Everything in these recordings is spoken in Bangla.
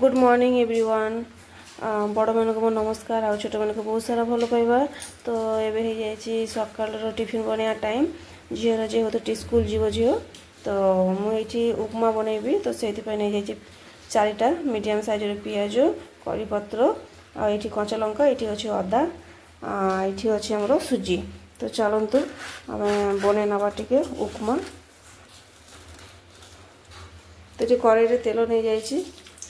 গুড মর্নিং এভরিওয়ান বড়ମାନଙ୍କୁ ମୋ ନମସ୍କାର ଆଉ ଛୋଟମାନଙ୍କୁ ବହୁତ ସାରା ଭଲ ପାଇବା ତ ଏବେ ହେଇଯାଇଛି ସକାଳର ଟିଫିନ୍ ବନେଇବା ଟାଇମ୍ ଝିଅର ଯେହେତୁ ଟି ସ୍କୁଲ ଯିବ ଝିଅ ତ ମୁଁ ଏଇଠି ଉପମା ବନେଇବି ତ ସେଇଥିପାଇଁ ନେଇଯାଇଛି ଚାରିଟା ମିଡ଼ିୟମ୍ ସାଇଜ୍ର ପିଆଜ କରିପତ୍ର ଆଉ ଏଇଠି କଞ୍ଚା ଲଙ୍କା ଏଇଠି ଅଛି ଅଦା ଏଇଠି ଅଛି ଆମର ସୁଜି ତ ଚାଲନ୍ତୁ ଆମେ ବନେଇ ନେବା ଟିକେ ଉପମା ତ ଏଠି କଡ଼େଇରେ ତେଲ ନେଇଯାଇଛି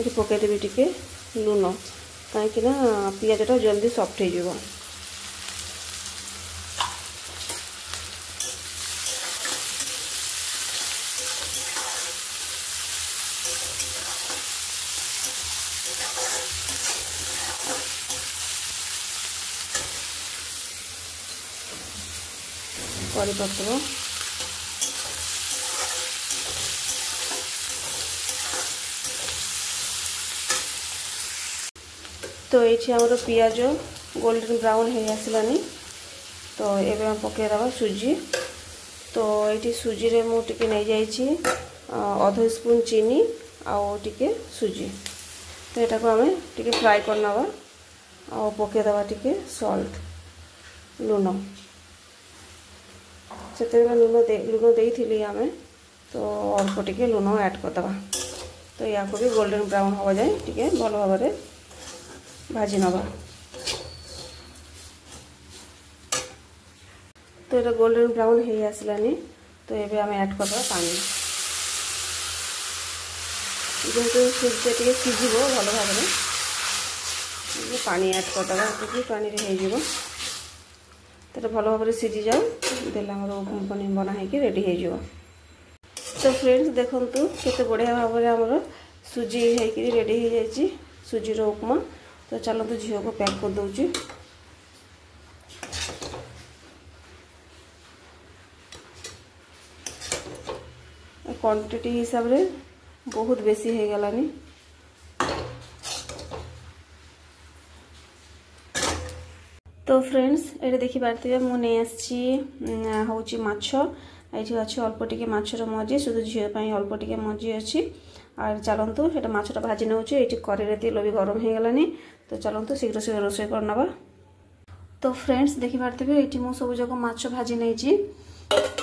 ଏମିତି ପକାଇଦେବି ଟିକେ ଲୁଣ କାହିଁକିନା ପିଆଜଟା ଜଲ୍ଦି ସଫ୍ଟ ହେଇଯିବ କରିପତ୍ର তো ଏଇଠି ଆମର ପିଆଜ ଗୋଲ୍ଡେନ୍ ବ୍ରାଉନ୍ ହେଇ ଆସିଲାନି ତ ଏବେ ଆମେ ପକାଇଦେବା ସୁଜି ତ ଏଇଠି ସୁଜିରେ ମୁଁ ଟିକେ ନେଇଯାଇଛି ଅଧ ସ୍ପୁନ୍ ଚିନି ଆଉ ଟିକେ ସୁଜି ତ ଏଟାକୁ ଆମେ ଟିକେ ଫ୍ରାଏ କରିନେବା ଆଉ ପକାଇଦେବା ଟିକେ ସଲ୍ଟ ଲୁଣ ସେତେବେଳେ ଲୁଣ ଲୁଣ ଦେଇଥିଲି ଆମେ ତ ଅଳ୍ପ ଟିକେ ଲୁଣ ଆଡ଼୍ କରିଦେବା ତ ୟାକୁ ବି ଗୋଲ୍ଡେନ୍ ବ୍ରାଉନ୍ ହେବା ଯାଏ ଟିକେ ଭଲ ଭାବରେ ভাজি নেবা তো এটা গোল্ডেন ব্রাউন হয়ে আসলে আমি তো এবার আমি অ্যাড করবো পানি যেহেতু সূর্যটা টিকে সিজিব ভালোভাবে ভাবে পানি অ্যাড করতে করদেবা এটিকি পানিরে হয়ে যাব তো এটা ভালোভাবে ভাবে সিজি যাও দেলে আমার পনির বনা হয়েকি রেডি হয়ে যাব তো ফ্রেন্ডস দেখুন কত বড়িয়া ভাবে আমার সুজি হয়েকি রেডি হয়ে যাই সুজির উপমা ତ ଚାଲନ୍ତୁ ଝିଅକୁ ପ୍ୟାକ୍ କରିଦେଉଛି କ୍ୱାଣ୍ଟିଟି ହିସାବରେ ବହୁତ ବେଶୀ ହେଇଗଲାନି তো ফ্রেন্ডস এটা দেখিপারে মু আসছি হচ্ছে মাছ এটি অল্প টিকি মাছর মজি শুধু ঝিও অল্প টিকি মজি অছি আর ଚାଲନ୍ତୁ ସେଇଟା ମାଛଟା ଭାଜି ନେଉଛୁ ଏଇଠି କରେଇରେ ତେଲ ବି ଗରମ ହେଇଗଲାଣି ତ ଚାଲନ୍ତୁ ଶୀଘ୍ର ଶୀଘ୍ର ରୋଷେଇ କରିନେବା ତ ଫ୍ରେଣ୍ଡସ୍ ଦେଖିପାରୁଥିବେ ଏଇଠି ମୁଁ ସବୁଯାକ ମାଛ ଭାଜି ନେଇଛି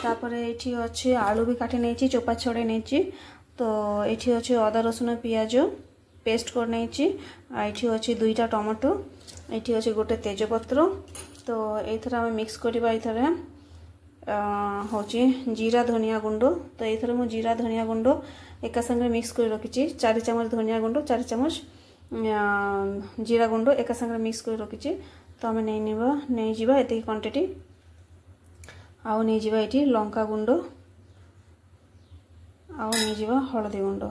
ତାପରେ ଏଇଠି ଅଛି ଆଳୁ ବି କାଟି ନେଇଛି ଚୋପା ଛଡ଼େଇ ନେଇଛି ତ ଏଇଠି ଅଛି ଅଦା ରସୁଣ ପିଆଜ পেস্ট করে নিয়েছি এটি হচ্ছে দুইটা টমেটো এটি হচ্ছে গোটে তেজপত্র তো এইথর আমি মিক্স করা এইথরে হচ্ছে জিরা ধনিয়া গুণ্ড তো এইথর মু জিরা ধনিয়া গুণ্ড একা সাথে মিক্স করে রাখিছি চারি চামচ ধনিয়া গুণ্ড চারি চামচ জিরা গুণ্ড একা সাথে মিক্স করে রাখিছি তো আমি নেই নিব নেই যা এত কোয়ান্টিটি আউ নেই যা এটি লঙ্কা গুণ্ড আউ নেই যা হলদি গুণ্ড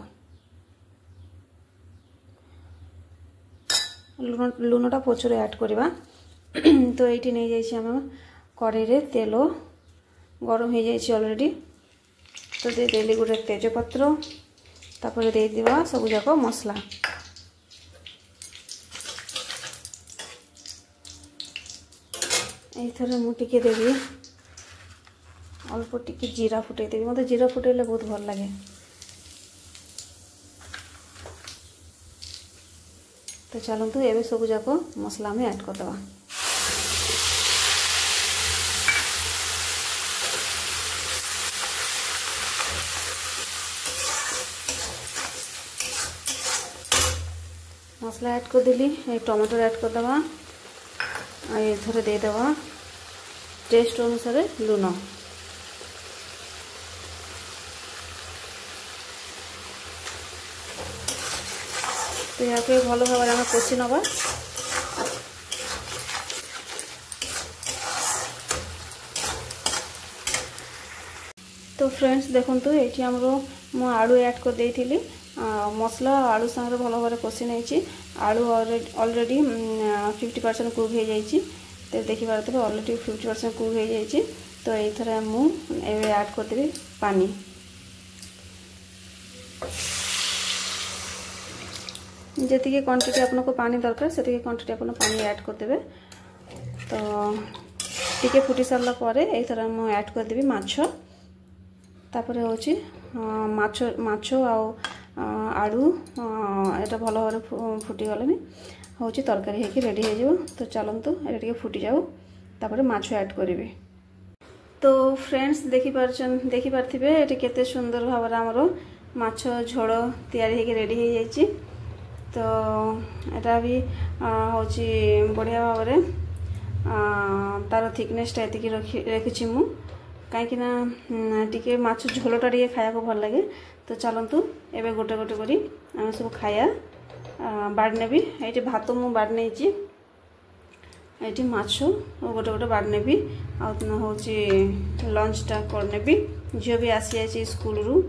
লুণটা প্রচুর অ্যাড করা তো এইটি নিয়ে যাইছি আমি কড়াইরে তেল गरम हो जाए अलरेडी तो दे दिल गोटे तेजपत्र सबूक मसला यथर मुझे देवी अल्प टिके जीरा फुटे देवी मतलब जीरा फुटे बहुत भल लगे तो चलतु तो एवं सबूक मसला आम एड करदे ମସଲା ଆଡ଼୍ କରିଦେଲି ଏ ଟମାଟୋ ଆଡ଼୍ କରିଦେବା ଆଉ ଏଥର ଦେଇଦେବା ଟେଷ୍ଟ ଅନୁସାରେ ଲୁଣ তো ইয়াকে ভালো ভাবে আমরা কষি নেবা তো ফ্রেন্ডস দেখুন তো এটি আমার মু আলু অ্যাড করে দিয়েছিলি ମସଲା ଆଳୁ ସାଙ୍ଗରେ ଭଲ ଭାବରେ କଷି ନେଇଛି ଆଳୁ ଅଲରେଡ଼ି ଫିଫ୍ଟି ପରସେଣ୍ଟ କୁକ୍ ହୋଇଯାଇଛି ତ ଦେଖିପାରୁଥିବେ ଅଲରେଡ଼ି ଫିଫ୍ଟି ପରସେଣ୍ଟ କୁକ୍ ହୋଇଯାଇଛି ତ ଏଇଥିରେ ମୁଁ ଏବେ ଆଡ଼୍ କରିଦେବି ପାଣି ଯେତିକି କ୍ୱାଣ୍ଟିଟି ଆପଣଙ୍କୁ ପାଣି ଦରକାର ସେତିକି କ୍ୱାଣ୍ଟିଟି ଆପଣ ପାଣି ଆଡ଼୍ କରିଦେବେ ତ ଟିକେ ଫୁଟି ସାରିଲା ପରେ ଏଇଥର ମୁଁ ଆଡ଼୍ କରିଦେବି ମାଛ ତାପରେ ହେଉଛି ମାଛ ମାଛ ଆଉ ଆଳୁ ଏଇଟା ଭଲ ଭାବରେ ଫୁଟିଗଲେଣି ହେଉଛି ତରକାରୀ ହେଇକି ରେଡ଼ି ହେଇଯିବ ତ ଚାଲନ୍ତୁ ଏଇଟା ଟିକେ ଫୁଟିଯାଉ ତାପରେ ମାଛ ଆଡ଼୍ କରିବି ତ ଫ୍ରେଣ୍ଡସ୍ ଦେଖିପାରୁଛନ୍ତି ଦେଖିପାରିଥିବେ ଏଠି କେତେ ସୁନ୍ଦର ଭାବରେ ଆମର ମାଛ ଝୋଳ ତିଆରି ହେଇକି ରେଡ଼ି ହେଇଯାଇଛି ତ ଏଇଟା ବି ହେଉଛି ବଢ଼ିଆ ଭାବରେ ତା'ର ଥିକନେସ୍ଟା ଏତିକି ରଖି ରଖିଛି ମୁଁ କାହିଁକିନା ଟିକେ ମାଛ ଝୋଲଟା ଟିକେ ଖାଇବାକୁ ଭଲ ଲାଗେ ତ ଚାଲନ୍ତୁ ଏବେ ଗୋଟେ ଗୋଟେ କରି ଆମେ ସବୁ ଖାଇବା ବାଡ଼ି ନେବି ଏଇଠି ଭାତ ମୁଁ ବାଡ଼ି ନେଇଛି ଏଇଠି ମାଛ ଗୋଟେ ଗୋଟେ ବାଡ଼ି ନେବି ଆଉ ହେଉଛି ଲଞ୍ଚଟା କରିନେବି ଝିଅ ବି ଆସିଯାଇଛି ସ୍କୁଲରୁ